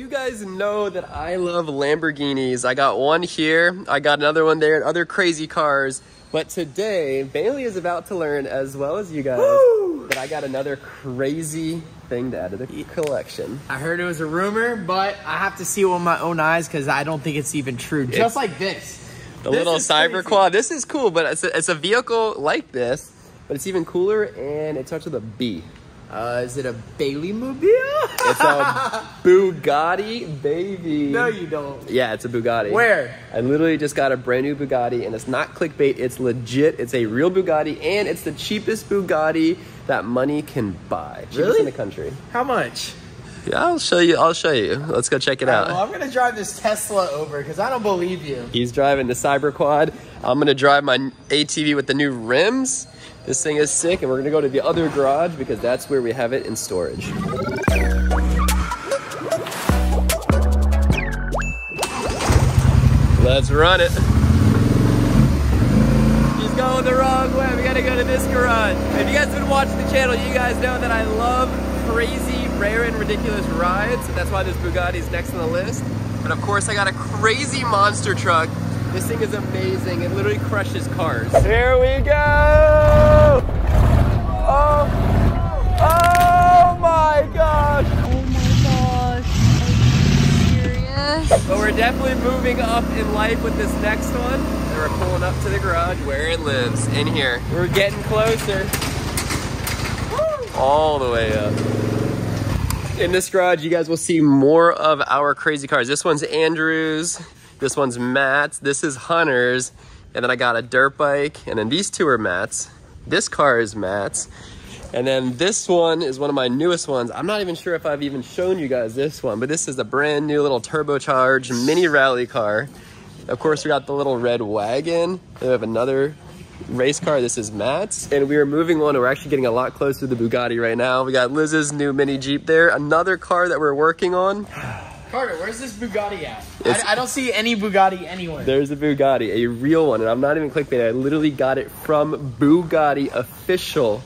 you guys know that I love Lamborghinis. I got one here, I got another one there, and other crazy cars. But today, Bailey is about to learn, as well as you guys, Woo! that I got another crazy thing to add to the collection. I heard it was a rumor, but I have to see it with my own eyes because I don't think it's even true. It's- Just like this. The This little cyber crazy. quad. This is cool, but it's a, it's a vehicle like this, but it's even cooler, and it starts with a B. Uh, is it a Bailey mobile? It's a Bugatti, baby. no, you don't. Yeah, it's a Bugatti. Where? I literally just got a brand new Bugatti, and it's not clickbait. It's legit. It's a real Bugatti, and it's the cheapest Bugatti that money can buy. Cheapest Really? in the country. How much? Yeah, I'll show you. I'll show you. Let's go check it out. Well, I'm gonna drive this Tesla over because I don't believe you. He's driving the Cyber Quad. I'm gonna drive my ATV with the new rims. This thing is sick, and we're gonna go to the other garage because that's where we have it in storage. Let's run it. He's going the wrong way. We gotta go to this garage. If you guys have been watching the channel, you guys know that I love crazy, rare, and ridiculous rides. That's why this Bugatti is next on the list. But of course, I got a crazy monster truck. This thing is amazing. It literally crushes cars. Here we go! Oh, oh, oh my gosh! Oh my gosh. Serious? But we're definitely moving up in life with this next one. And we're pulling up to the garage where it lives, in here. We're getting closer. All the way up. In this garage, you guys will see more of our crazy cars. This one's Andrew's, this one's Matt's, this is Hunter's, and then I got a dirt bike, and then these two are Matt's. This car is Matt's. And then this one is one of my newest ones. I'm not even sure if I've even shown you guys this one, but this is a brand new little turbocharged mini rally car. Of course, we got the little red wagon. We have another race car. This is Matt's. And we are moving on. We're actually getting a lot closer to the Bugatti right now. We got Liz's new mini Jeep there. Another car that we're working on. Carter, where's this Bugatti at? I, I don't see any Bugatti anywhere. There's a Bugatti, a real one. And I'm not even clickbait. I literally got it from Bugatti Official,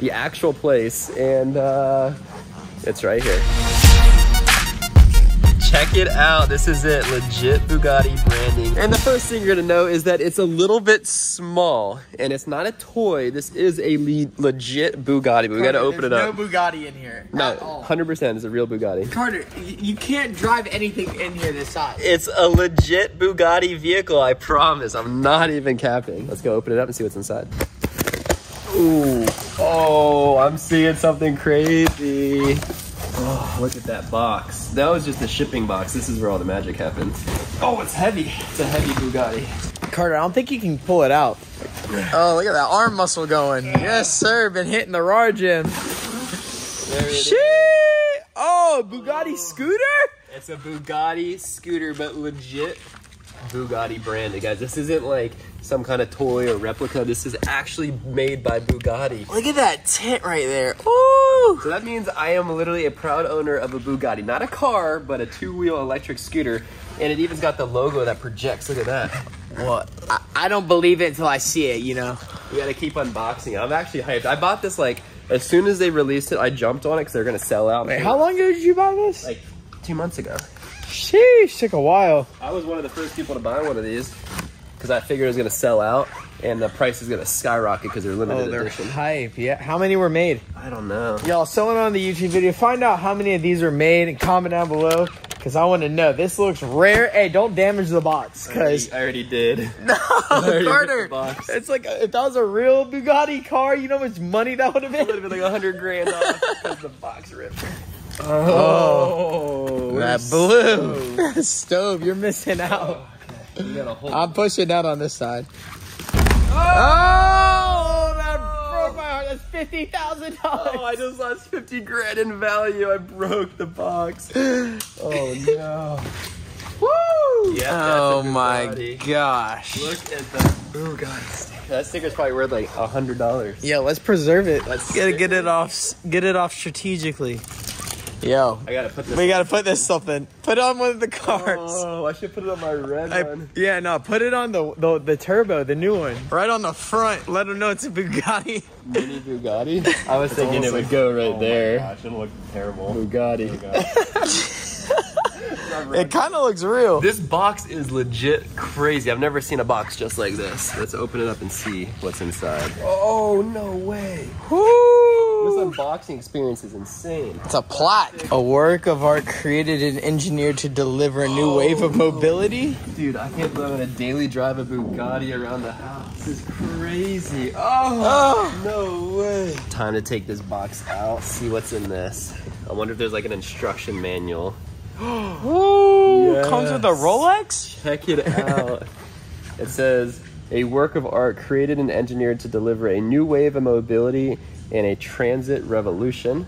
the actual place. And uh, it's right here. Check it out. This is it. Legit Bugatti branding. And the first thing you're gonna know is that it's a little bit small and it's not a toy. This is a le- legit Bugatti, but we gotta open it there's up. No Bugatti in here. No, at all. 100% is a real Bugatti. Carter, you can't drive anything in here this size. It's a legit Bugatti vehicle, I promise. I'm not even capping. Let's go open it up and see what's inside. Ooh. Oh, I'm seeing something crazy. Oh, look at that box. That was just a shipping box. This is where all the magic happens. Oh, it's heavy. It's a heavy Bugatti. Carter, I don't think you can pull it out. Oh, look at that arm muscle going. Yes, sir. Been hitting the raw gym. There it is. Shit. Oh, Bugatti scooter? It's a Bugatti scooter, but legit Bugatti branded, guys. This isn't like some kind of toy or replica. This is actually made by Bugatti. Look at that tent right there. Ooh. So that means I am literally a proud owner of a Bugatti. Not a car, but a two-wheel electric scooter. And it even's got the logo that projects. Look at that. What? I, I don't believe it until I see it, you know? We gotta keep unboxing it. I'm actually hyped. I bought this like, as soon as they released it, I jumped on it because they're gonna sell out. Wait, how long ago did you buy this? Like, two months ago. Sheesh, took a while. I was one of the first people to buy one of these because I figured it was gonna sell out and the price is gonna skyrocket because they're limited Oh, they're edition. hype. Yeah. How many were made? I don't know. Y'all, someone on the YouTube video, find out how many of these are made and comment down below. Cause I want to know. This looks rare. Hey, don't damage the box. Cause I already did. no, Carter. It's like if that was a real Bugatti car, you know how much money that would have It would been. have been like a hundred grand off because the box ripped. Oh, we're that blue stove. You're missing out. Oh, gotta I'm pushing out on this side. Oh! oh, that broke my heart. That's fifty thousand Oh, I just lost 50 grand in value. I broke the box. Oh no. Woo! Yeah, oh my gosh. Look at the Bugatti sticker. That sticker's probably worth like a hundred dollars. Yeah, let's preserve it. Let's gotta get it. it off. Get it off strategically. Yo, I gotta put this. we gotta put this something. Put it on one of the cars. Oh, I should put it on my red I- one. yeah, no, put it on the, the the turbo, the new one, right on the front. Let them know it's a Bugatti. Mini Bugatti. I was thinking it would go right oh there. Gosh, it'll look terrible. Bugatti. It kind of looks real. This box is legit crazy. I've never seen a box just like this. Let's open it up and see what's inside. Oh, no way. Woo! Unboxing experience is insane. It's a plaque. A work of art created and engineered to deliver a new wave of mobility. Dude, I can't believe I'm gonna daily drive a Bugatti around the house. This is crazy. Oh, Oh, no way. Time to take this box out, see what's in this. I wonder if there's like an instruction manual. Ooh, comes with a Rolex. Check it out. it says, a work of art created and engineered to deliver a new wave of mobility and a transit revolution.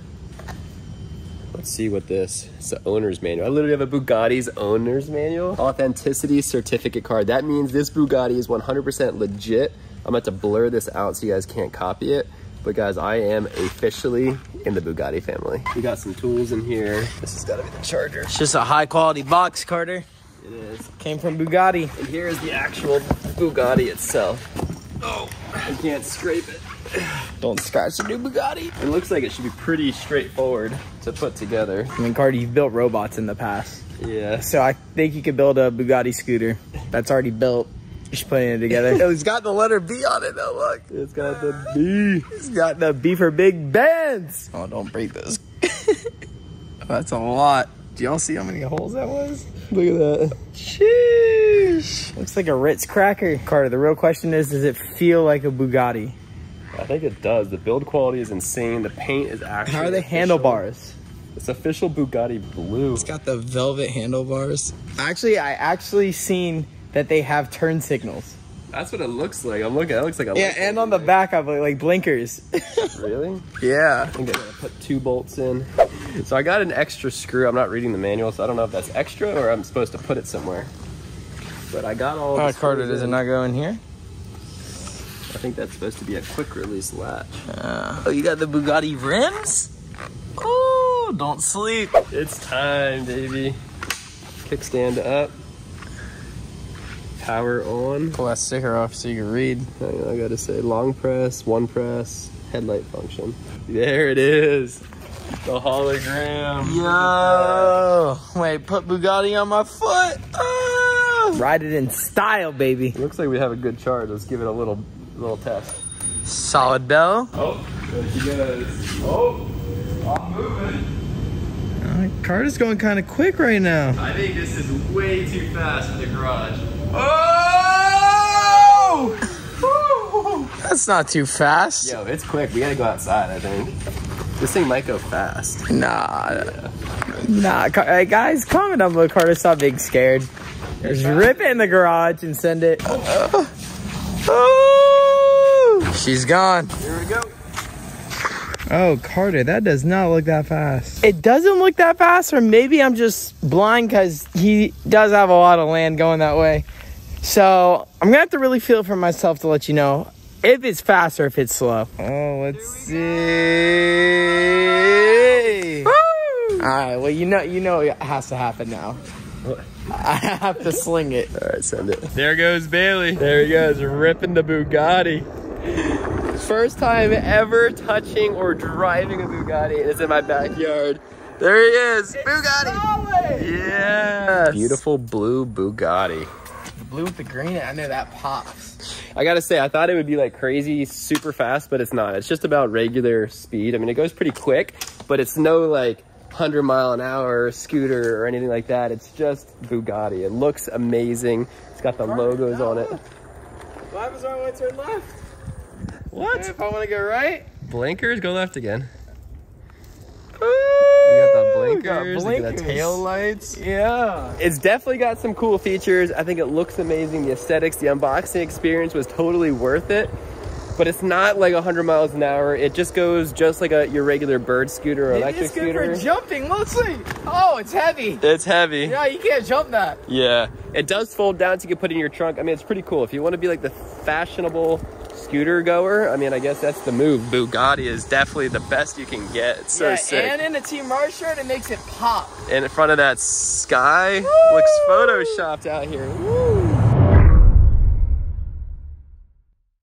Let's see what this. It's the owner's manual. I literally have a Bugatti's owner's manual. Authenticity certificate card. That means this Bugatti is 100% legit. I'm about to blur this out so you guys can't copy it. But guys, I am officially in the Bugatti family. We got some tools in here. This has got to be the charger. It's just a high quality box, Carter. It is. Came from Bugatti. And here is the actual Bugatti itself. Oh, I can't scrape it. Don't scratch the new Bugatti. It looks like it should be pretty straightforward to put together. I mean, Carter, you've built robots in the past. Yeah. So I think you could build a Bugatti scooter that's already built. Just putting it together. it's got the letter B on it though, look. It's got the B. It's got the B for Big Benz. Oh, don't break this. that's a lot. Do y'all see how many holes that was? Look at that. Sheesh. Looks like a Ritz cracker. Carter, the real question is, does it feel like a Bugatti? I think it does. The build quality is insane. The paint is actually. How are the official. handlebars? It's official Bugatti blue. It's got the velvet handlebars. Actually, I actually seen that they have turn signals. That's what it looks like. I'm looking. It looks like a. Yeah, and on the back of it, like blinkers. Really? yeah. I think I'm gonna put two bolts in. So I got an extra screw. I'm not reading the manual, so I don't know if that's extra or I'm supposed to put it somewhere. But I got all. the Oh, Carter, screws does it not go in here? I think that's supposed to be a quick release latch. oh, you got the Bugatti rims? Oh, don't sleep. It's time, baby. Kickstand up. Power on. Pull that sticker off so you can read. Hang I gotta say long press, one press, headlight function. There it is. The hologram. Yo, wait, put Bugatti on my foot. Ah. Ride it in style, baby. Looks like we have a good charge. Let's give it a little little test. Solid bell. Oh, there she goes. Oh, I'm moving. Uh, Carter's going kind of quick right now. I think this is way too fast for the garage. Oh! That's not too fast. Yo, it's quick. We gotta go outside, I think. This thing might go fast. Nah. Nah. Car- hey, guys, comment down below, Carter. Stop being scared. Just rip it in the garage and send it. Oh! She's gone. Here we go. Oh, Carter, that does not look that fast. It doesn't look that fast, or maybe I'm just blind because he does have a lot of land going that way. So I'm gonna have to really feel it for myself to let you know if it's fast or if it's slow. Oh, let's see. All right, well you know you know it has to happen now. What? I have to sling it. All right, send it. There goes Bailey. There he goes, ripping the Bugatti. First time ever touching or driving a Bugatti, and it's in my backyard. There he is, Bugatti. Yeah. Beautiful blue Bugatti. The blue with the green, I know that pops. I gotta say, I thought it would be like crazy, super fast, but it's not. It's just about regular speed. I mean, it goes pretty quick, but it's no like 100 mile an hour scooter or anything like that. It's just Bugatti. It looks amazing. It's got the logos on it. What happens when I turn left? What? If I want to go right? Blinkers, go left again. Ooh, You got the blinkers, look at the tail lights. Yeah. It's definitely got some cool features. I think it looks amazing. The aesthetics, the unboxing experience was totally worth it. But it's not like 100 miles an hour. It just goes just like a your regular bird scooter or It electric is good scooter. for jumping. Let's see. Oh, it's heavy. It's heavy. Yeah, you can't jump that. Yeah. It does fold down so you can put it in your trunk. I mean, it's pretty cool. If you want to be like the fashionable scooter goer, I mean, I guess that's the move. Bugatti is definitely the best you can get. It's so yeah, sick. and in a Team RAR shirt, it makes it pop. And in front of that sky looks photoshopped out here. Woo.